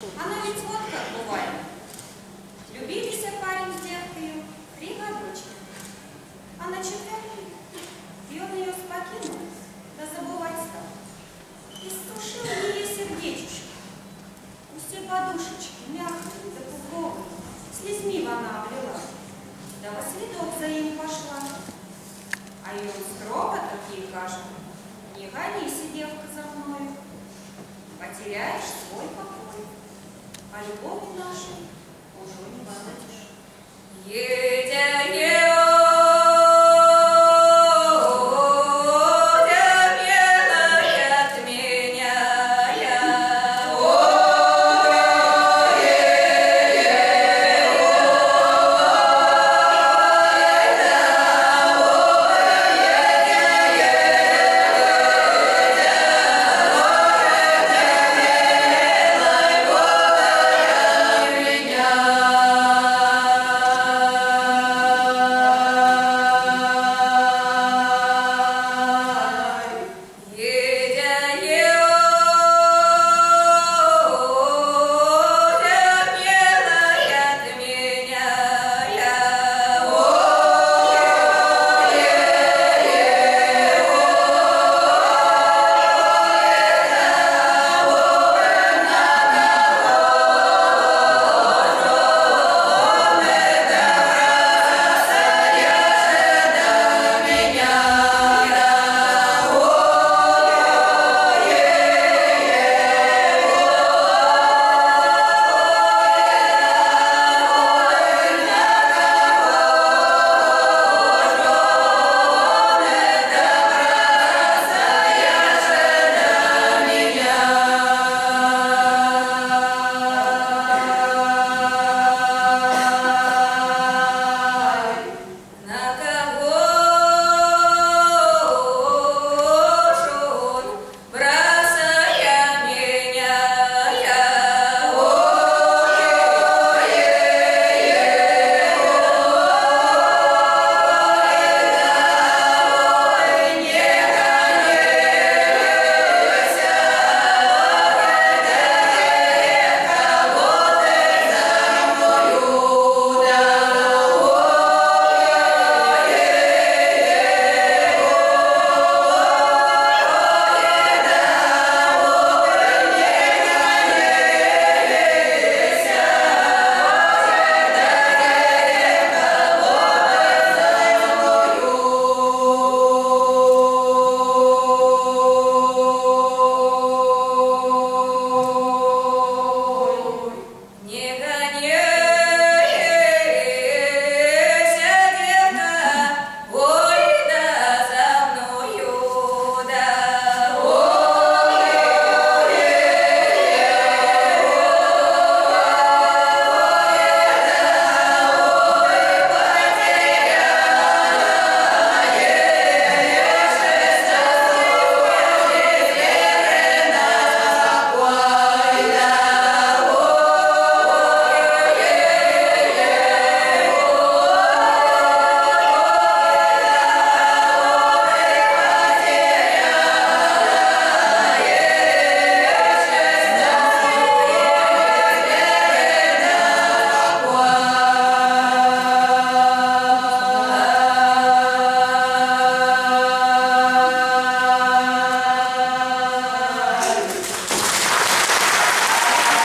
Оно ведь вот как бывает. Любилися парень с девкою три годочка. А на четвертый и он ее спокинул, да забывать стал. И струшил ее сердечко. Все подушечки мягкие да пуховые, слезьми она облила. Да во следок за ним пошла. А он строго такие кажет, не гонись, девка, за мною. Потеряешь свой покой а любовь нашу уже не. Е,